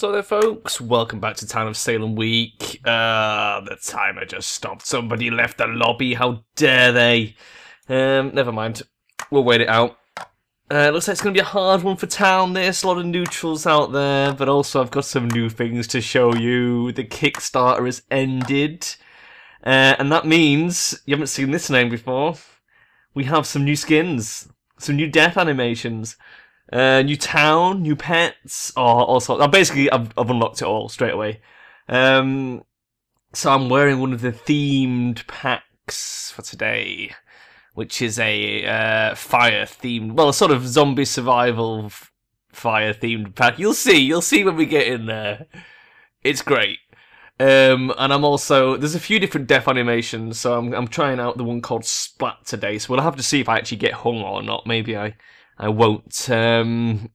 So there, folks, welcome back to Town of Salem Week. Uh, the timer just stopped. Somebody left the lobby. How dare they? Um, never mind. We'll wait it out. Uh, looks like it's going to be a hard one for Town, There's A lot of neutrals out there, but also I've got some new things to show you. The Kickstarter has ended. Uh, and that means, you haven't seen this name before, we have some new skins. Some new death animations. Uh, new town, new pets, or all sorts. basically, I've, I've unlocked it all straight away. Um, so I'm wearing one of the themed packs for today, which is a uh, fire themed, well, a sort of zombie survival fire themed pack. You'll see, you'll see when we get in there. It's great. Um, and I'm also there's a few different death animations, so I'm I'm trying out the one called Splat today. So we'll have to see if I actually get hung or not. Maybe I I won't. Um,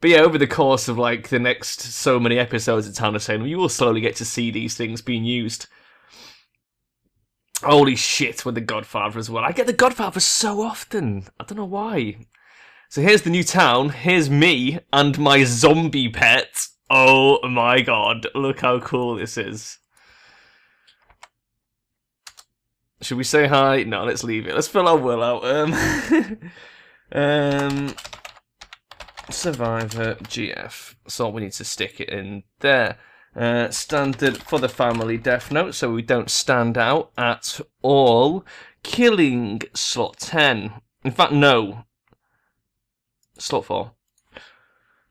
but yeah, over the course of like the next so many episodes of Town of Salem, you will slowly get to see these things being used. Holy shit, with the Godfather as well. I get the Godfather so often. I don't know why. So here's the new town. Here's me and my zombie pet. Oh my god, look how cool this is. Should we say hi? No, let's leave it. Let's fill our will out. Um, Um, Survivor GF. So we need to stick it in there. Uh, standard for the family death note, so we don't stand out at all. Killing slot 10. In fact, no. Slot 4.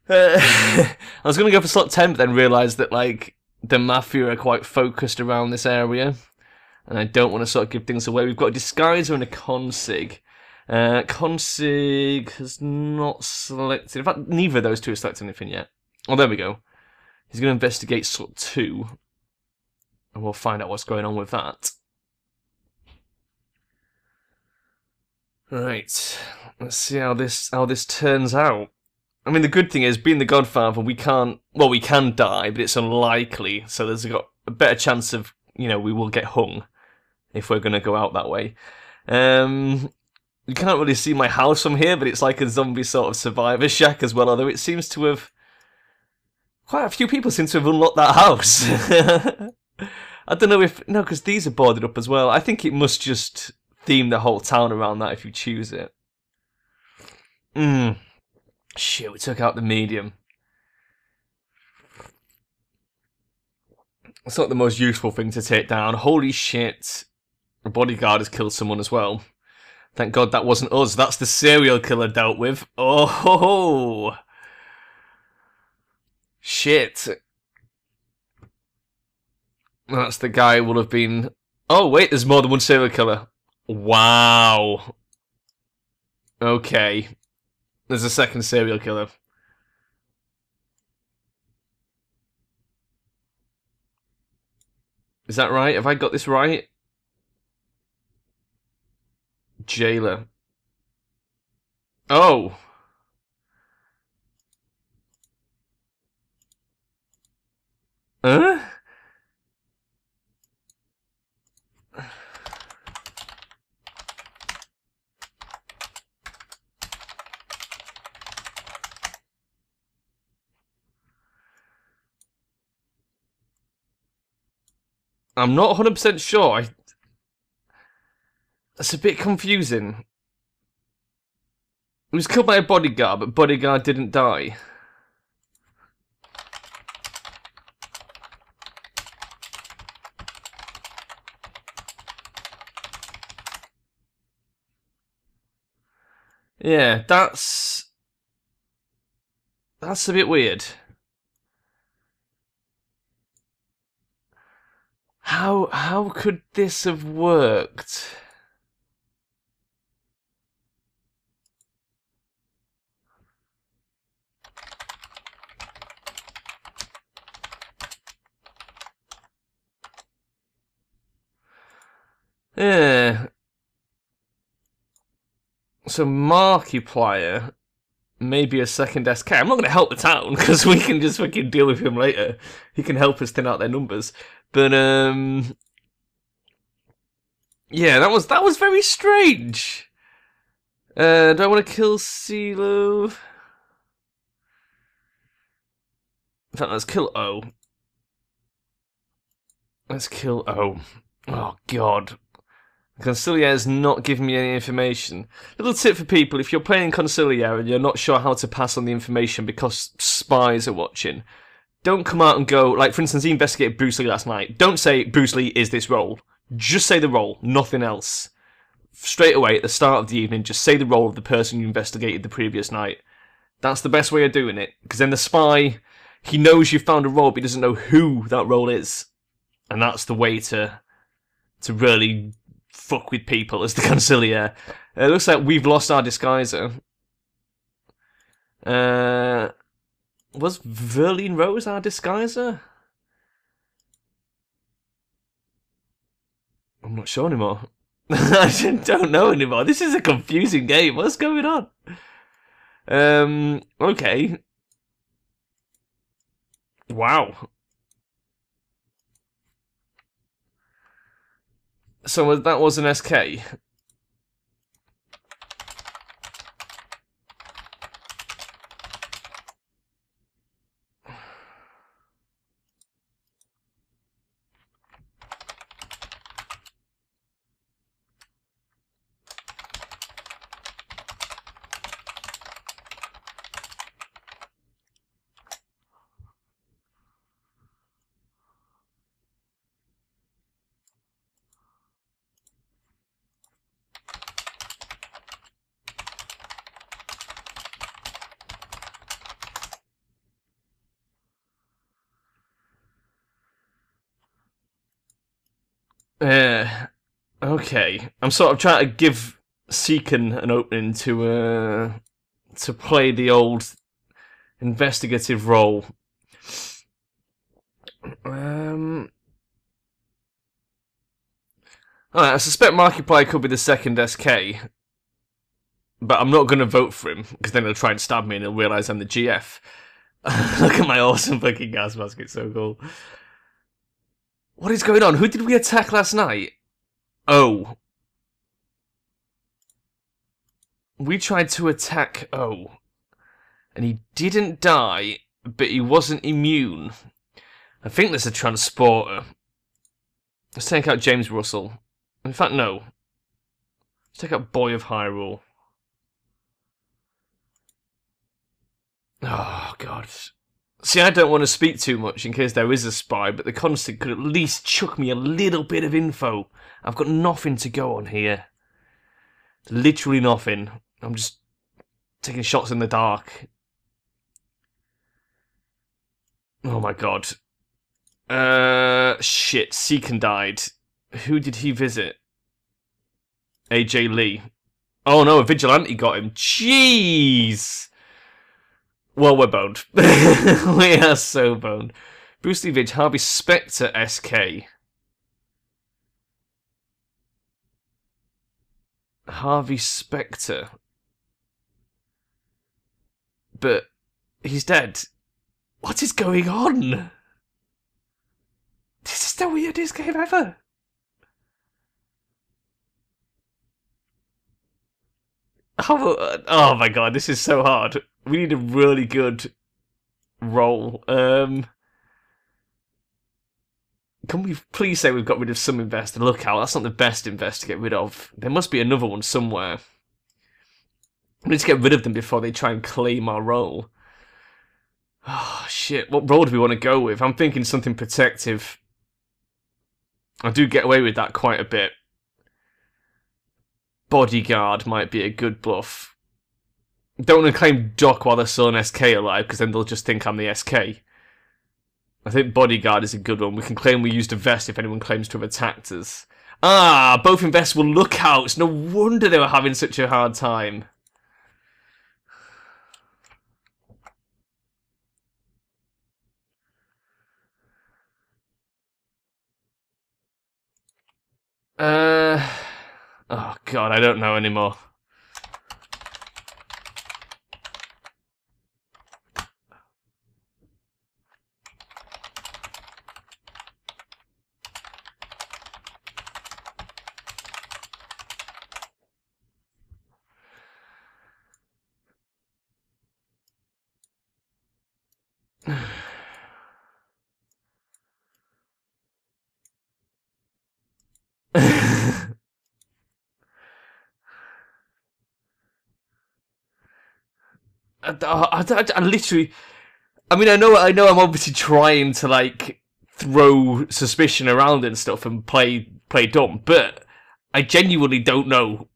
Uh, I was going to go for slot 10, but then realised that, like, the Mafia are quite focused around this area. And I don't want to sort of give things away. We've got a Disguiser and a Consig. Uh, Consig has not selected. In fact, neither of those two have selected anything yet. Oh, there we go. He's going to investigate slot two, and we'll find out what's going on with that. Right, let's see how this how this turns out. I mean, the good thing is, being the Godfather, we can't. Well, we can die, but it's unlikely. So there's got a better chance of you know we will get hung if we're going to go out that way. Um, you can't really see my house from here, but it's like a zombie sort of survivor shack as well, although it seems to have... Quite a few people seem to have unlocked that house. I don't know if... No, because these are boarded up as well. I think it must just theme the whole town around that if you choose it. Hmm. Shit, we took out the medium. It's not the most useful thing to take down. Holy shit. A bodyguard has killed someone as well. Thank God that wasn't us. That's the serial killer dealt with. Oh, ho, ho. shit. That's the guy who will have been. Oh wait, there's more than one serial killer. Wow. Okay. There's a second serial killer. Is that right? Have I got this right? Jailer. Oh. Huh? I'm not 100% sure. I it's a bit confusing. He was killed by a bodyguard, but bodyguard didn't die. Yeah, that's... That's a bit weird. How how could this have worked? Yeah. So Markiplier may be a second SK. I'm not going to help the town because we can just fucking deal with him later. He can help us thin out their numbers. But um, yeah, that was that was very strange. Uh, do I want to kill CeeLo? In fact, let's kill O. Let's kill O. Oh, God. Consigliere is not giving me any information. Little tip for people, if you're playing Consigliere and you're not sure how to pass on the information because spies are watching, don't come out and go, like, for instance, he investigated Bruce Lee last night. Don't say, Bruce Lee is this role. Just say the role, nothing else. Straight away, at the start of the evening, just say the role of the person you investigated the previous night. That's the best way of doing it, because then the spy, he knows you've found a role, but he doesn't know who that role is. And that's the way to to really fuck with people as the Consigliere. It looks like we've lost our disguiser. Uh, was Verlene Rose our disguiser? I'm not sure anymore. I don't know anymore. This is a confusing game. What's going on? Um, okay. Wow. So that was an SK. Uh, okay. I'm sort of trying to give Seekin an opening to uh to play the old investigative role. Um. I suspect Markiplier could be the second SK, but I'm not going to vote for him because then he'll try and stab me and he'll realise I'm the GF. Look at my awesome fucking gas mask, it's so cool. What is going on? Who did we attack last night? Oh. We tried to attack O. And he didn't die, but he wasn't immune. I think there's a transporter. Let's take out James Russell. In fact, no. Let's take out Boy of Hyrule. Oh, God. See, I don't want to speak too much in case there is a spy, but the constant could at least chuck me a little bit of info. I've got nothing to go on here. Literally nothing. I'm just taking shots in the dark. Oh my god. Uh, shit. Seekin died. Who did he visit? AJ Lee. Oh no, a vigilante got him. Jeez! Well, we're boned. we are so boned. Bruce Lee Harvey Specter SK. Harvey Specter. But he's dead. What is going on? This is the weirdest game ever. Oh, oh my god, this is so hard. We need a really good role. Um, can we please say we've got rid of some investor? Look out, that's not the best investor to get rid of. There must be another one somewhere. We need to get rid of them before they try and claim our role. Oh, shit. What role do we want to go with? I'm thinking something protective. I do get away with that quite a bit bodyguard might be a good bluff. Don't want to claim Doc while they're still an SK alive, because then they'll just think I'm the SK. I think bodyguard is a good one. We can claim we used a vest if anyone claims to have attacked us. Ah, both invests were lookouts. No wonder they were having such a hard time. Uh... Oh god, I don't know anymore. I, I, I, I literally. I mean, I know, I know, I'm obviously trying to like throw suspicion around and stuff and play play dumb, but I genuinely don't know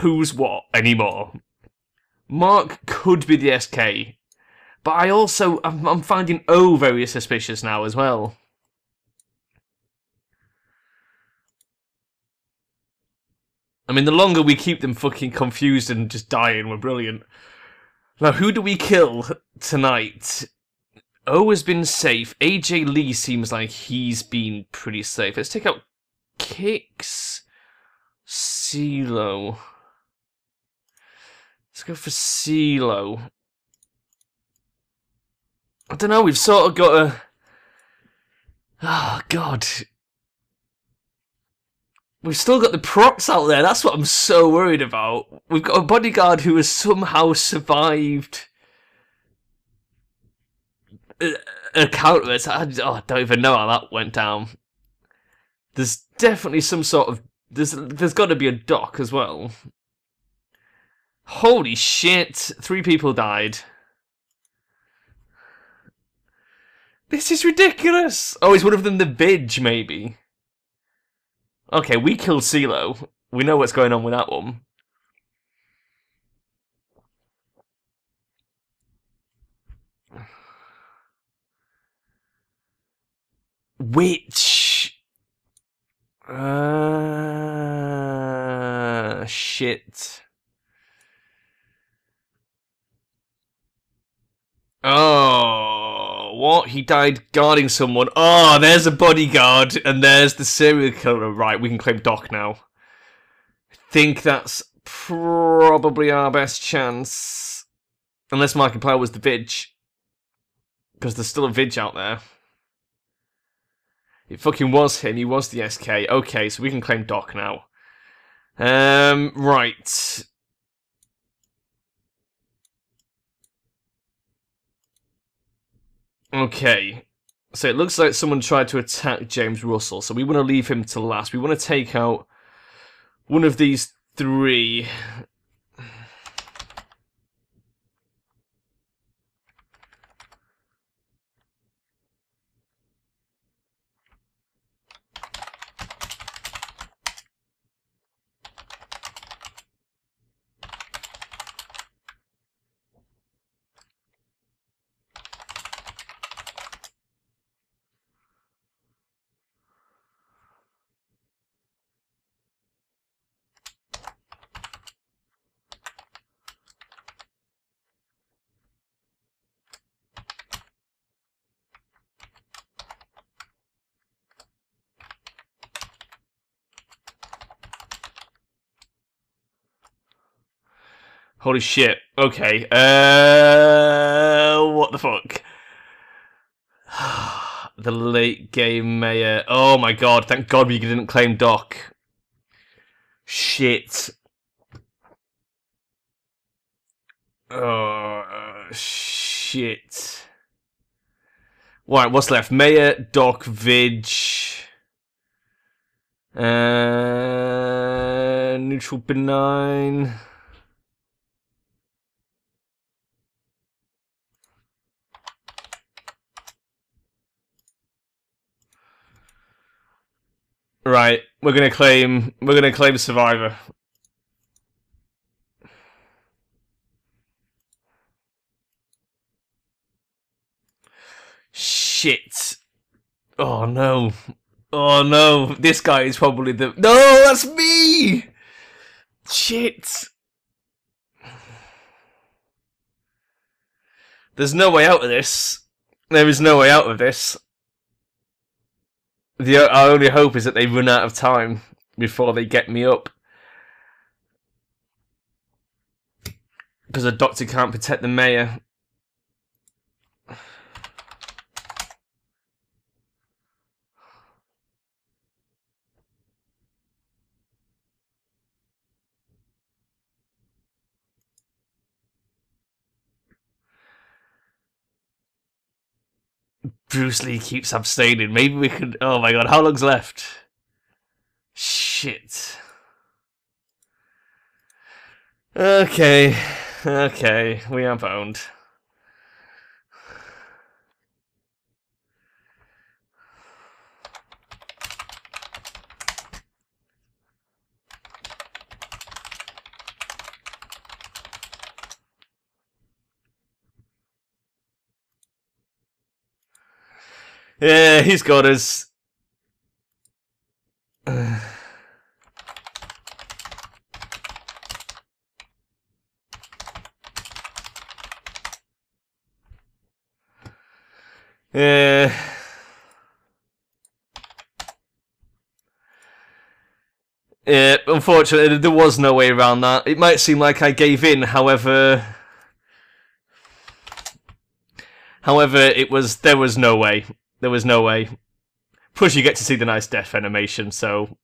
who's what anymore. Mark could be the SK, but I also I'm, I'm finding O very suspicious now as well. I mean, the longer we keep them fucking confused and just dying, we're brilliant. Now, who do we kill tonight? O has been safe. AJ Lee seems like he's been pretty safe. Let's take out Kicks. CeeLo. Let's go for CeeLo. I don't know, we've sort of got a... Oh, God. We've still got the Prots out there. That's what I'm so worried about. We've got a bodyguard who has somehow survived uh, a counter. I, oh, I don't even know how that went down. There's definitely some sort of there's there's got to be a Doc as well. Holy shit! Three people died. This is ridiculous. Oh, is one of them the Vidge, maybe? Okay, we killed CeeLo. We know what's going on with that one. Which... Uh, shit. Oh, what? He died guarding someone. Oh, there's a bodyguard, and there's the serial killer. Right, we can claim Doc now. I think that's probably our best chance. Unless Markiplier was the Vidge. Because there's still a Vidge out there. It fucking was him. He was the SK. Okay, so we can claim Doc now. Um, right. Okay. So it looks like someone tried to attack James Russell, so we want to leave him to last. We want to take out one of these three. Holy shit. Okay. Uh, what the fuck? the late game mayor. Oh my god, thank god we didn't claim Doc. Shit. Oh, shit. Right, what's left? Mayor, Doc, Vidge. Uh, neutral benign. Right, we're gonna claim we're gonna claim survivor. Shit. Oh no. Oh no. This guy is probably the No, that's me. Shit. There's no way out of this. There is no way out of this. The our only hope is that they run out of time before they get me up. Because the doctor can't protect the mayor. Bruce Lee keeps abstaining. Maybe we could. Oh my god, how long's left? Shit. Okay. Okay, we are boned. Yeah, he's got us. Yeah. Yeah, unfortunately, there was no way around that. It might seem like I gave in, however, however, it was there was no way. There was no way. Plus, you get to see the nice death animation, so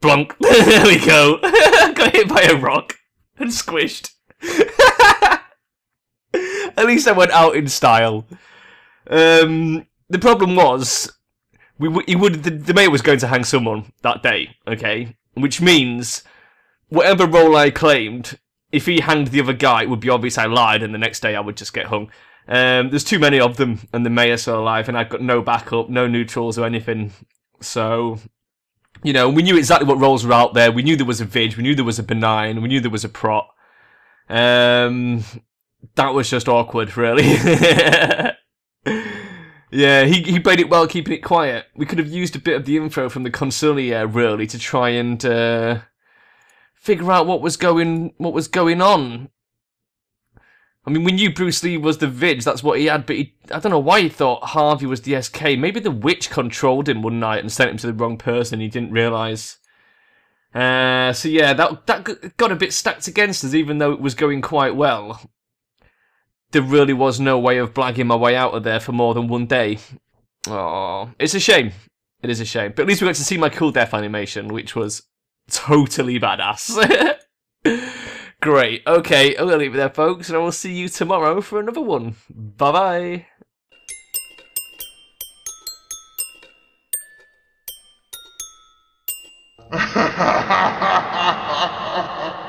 blunk. there we go. Got hit by a rock and squished. At least I went out in style. Um, the problem was, we would the, the mayor was going to hang someone that day. Okay, which means whatever role I claimed, if he hanged the other guy, it would be obvious I lied, and the next day I would just get hung. Um, there's too many of them, and the mayor's still alive, and I've got no backup, no neutrals or anything. So, you know, we knew exactly what roles were out there. We knew there was a Vidge, we knew there was a Benign, we knew there was a Prot. Um, that was just awkward, really. yeah, he, he played it well, keeping it quiet. We could have used a bit of the info from the Consigliere, really, to try and uh, figure out what was going what was going on. I mean, we knew Bruce Lee was the Vidge, that's what he had, but he, I don't know why he thought Harvey was the SK. Maybe the witch controlled him one night and sent him to the wrong person he didn't realise. Uh, so yeah, that that got a bit stacked against us, even though it was going quite well. There really was no way of blagging my way out of there for more than one day. Oh, it's a shame. It is a shame. But at least we got to see my cool death animation, which was totally badass. Great. Okay, I'm going to leave it there, folks, and I will see you tomorrow for another one. Bye bye.